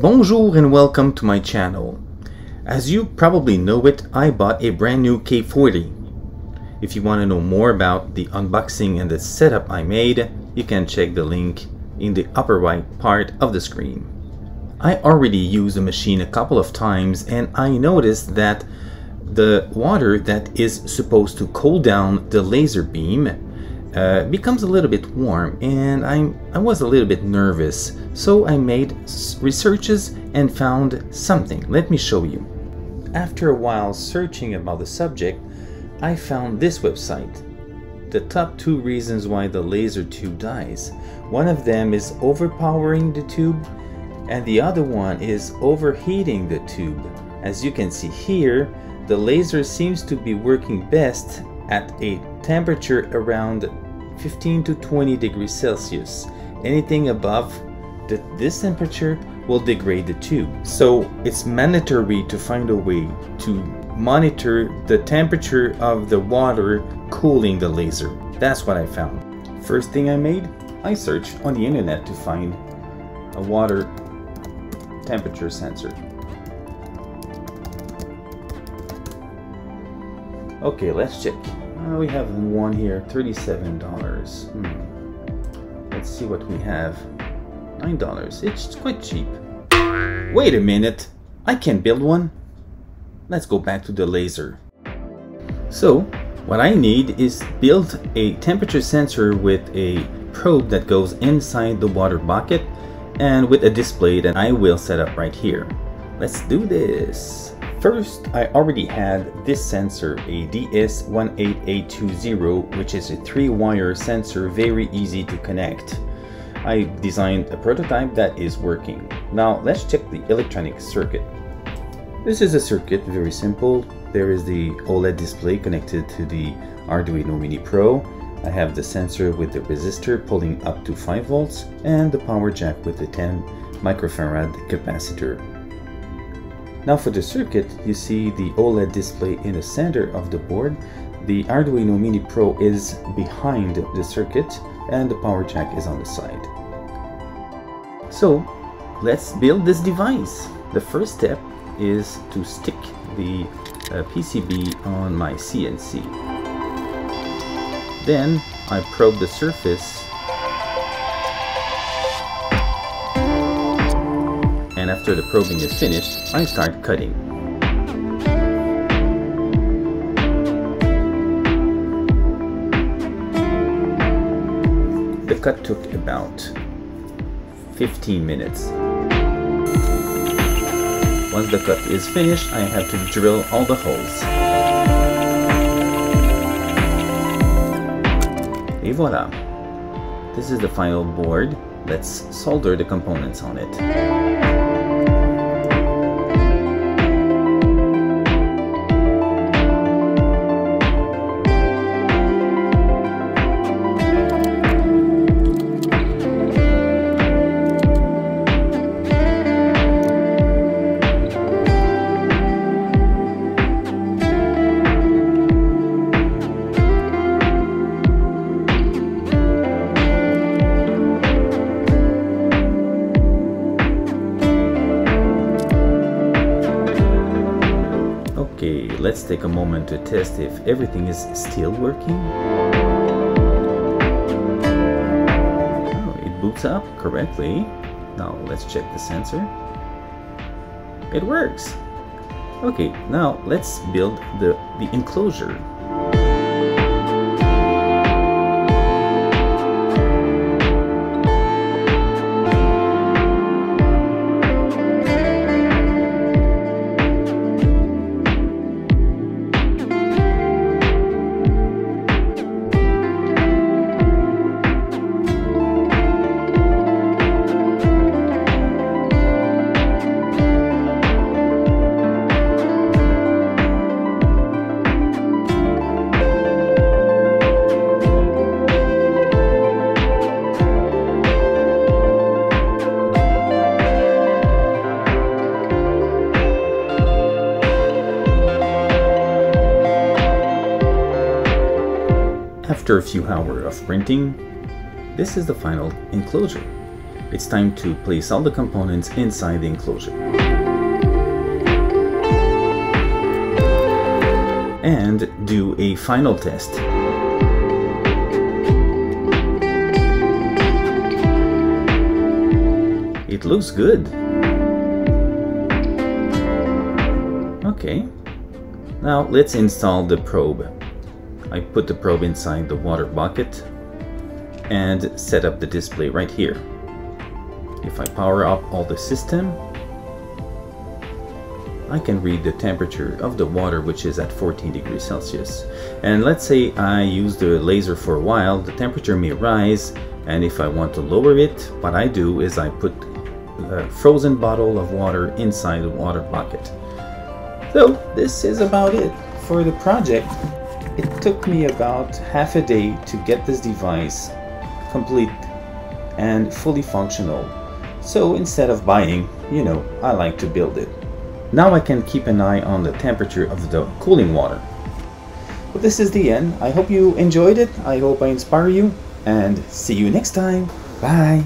Bonjour and welcome to my channel. As you probably know it, I bought a brand new K40. If you want to know more about the unboxing and the setup I made, you can check the link in the upper right part of the screen. I already used the machine a couple of times and I noticed that the water that is supposed to cool down the laser beam uh, becomes a little bit warm and I'm, I was a little bit nervous so I made researches and found something. Let me show you. After a while searching about the subject I found this website. The top two reasons why the laser tube dies. One of them is overpowering the tube and the other one is overheating the tube. As you can see here, the laser seems to be working best at a temperature around 15 to 20 degrees Celsius. Anything above the, this temperature will degrade the tube. So it's mandatory to find a way to monitor the temperature of the water cooling the laser. That's what I found. First thing I made, I searched on the internet to find a water temperature sensor. Okay, let's check. Uh, we have one here, $37. Hmm. Let's see what we have. $9. It's quite cheap. Wait a minute. I can build one. Let's go back to the laser. So, what I need is build a temperature sensor with a probe that goes inside the water bucket and with a display that I will set up right here. Let's do this. First, I already had this sensor, a DS18B20, which is a three-wire sensor, very easy to connect. I designed a prototype that is working. Now let's check the electronic circuit. This is a circuit, very simple. There is the OLED display connected to the Arduino Mini Pro. I have the sensor with the resistor pulling up to 5 volts and the power jack with the 10 microfarad capacitor. Now for the circuit, you see the OLED display in the center of the board. The Arduino Mini Pro is behind the circuit and the power jack is on the side. So let's build this device. The first step is to stick the uh, PCB on my CNC. Then I probe the surface and after the probing is finished, I start cutting. The cut took about 15 minutes. Once the cut is finished, I have to drill all the holes. Et voila! This is the final board. Let's solder the components on it. Let's take a moment to test if everything is still working. Oh, it boots up correctly. Now let's check the sensor. It works. Okay, now let's build the, the enclosure. After a few hours of printing, this is the final enclosure. It's time to place all the components inside the enclosure. And do a final test. It looks good. Okay. Now let's install the probe. I put the probe inside the water bucket and set up the display right here. If I power up all the system, I can read the temperature of the water which is at 14 degrees Celsius. And let's say I use the laser for a while, the temperature may rise and if I want to lower it, what I do is I put a frozen bottle of water inside the water bucket. So this is about it for the project. It took me about half a day to get this device complete and fully functional. So instead of buying, you know, I like to build it. Now I can keep an eye on the temperature of the cooling water. But this is the end. I hope you enjoyed it. I hope I inspire you and see you next time. Bye.